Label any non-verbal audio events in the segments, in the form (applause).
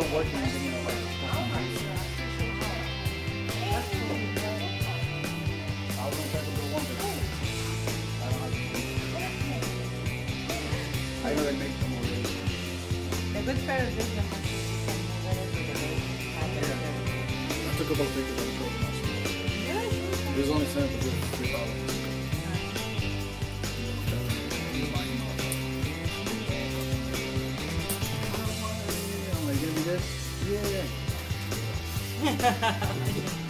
still working on getting it like custom made. I was gonna try to do one, but I don't have the. I know they make them already. The good part of this one is you can move it with the base. have Yeah. I took a couple pictures of the program. Yeah, There's only seven for Yeah. (laughs) (laughs)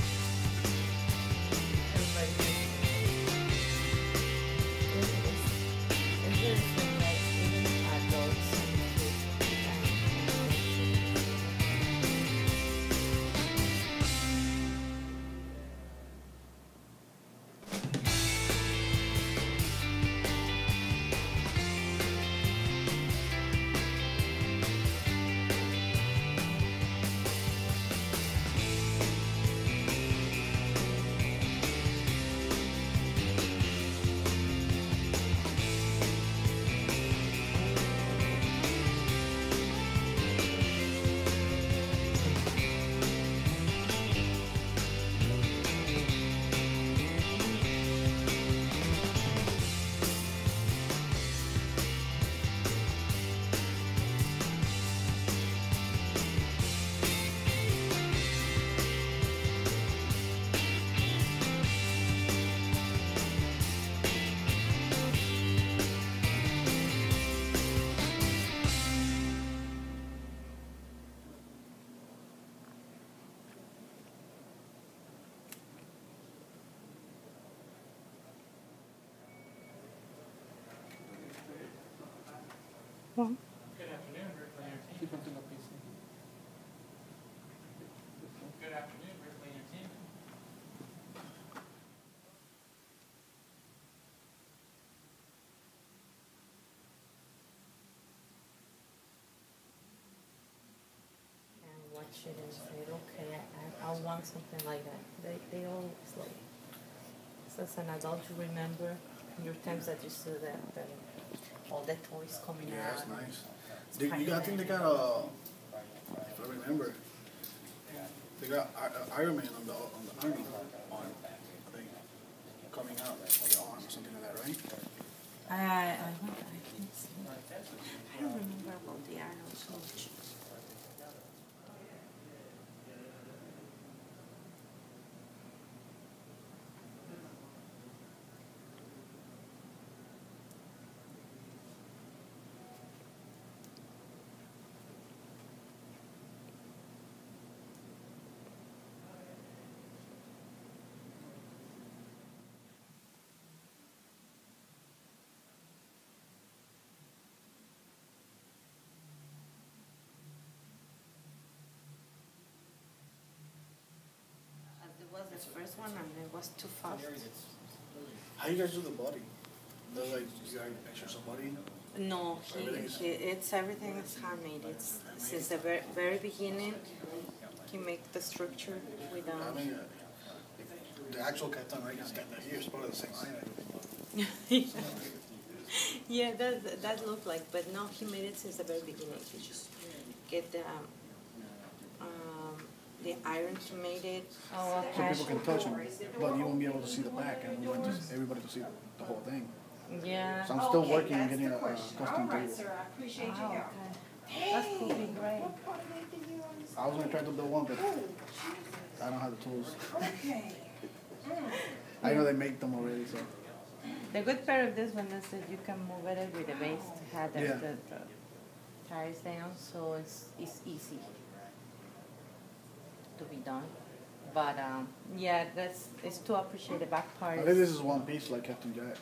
Good afternoon, Ripley Entertainment. Keep a PC. Good afternoon, Ripley Entertainment. And watch it and say, okay, I, I want something like that. They, they always like, as an adult, you remember your times that you saw that, that all the toys coming Yeah, out. that's nice. They, you got, I think they got a, if I remember, they got uh, uh, Iron Man on the, on the army on, I think, coming out, like the arm or something like that, right? Uh, I, I, I can't see. I don't remember about the Arnold. The first one and it was too fast. How you guys do the body? Does like, you guys measure somebody? No, he, he, it's everything is handmade. It's since the very, very beginning. He make the structure I without. mean, uh, the actual Captain America's got the ears, probably the same height. (laughs) yeah, that that looked like, but no, he made it since the very beginning. He just get the um, um, the iron. He made it. Oh, So people can touch them, but you won't be able to see the back, and we want to- everybody to see the whole thing. Yeah. So I'm still working on getting a, a custom table. I appreciate your Oh, help. okay. That could be great. I was gonna try to build one, but I don't have the tools. Okay. (laughs) I know they make them already, so. The good part of this one is that you can move it with the base to have the, Yeah. the, the tires down, so it's it's easy to be done. But um, yeah, that's it's to appreciate the back part. I think this is one piece like Captain Jack.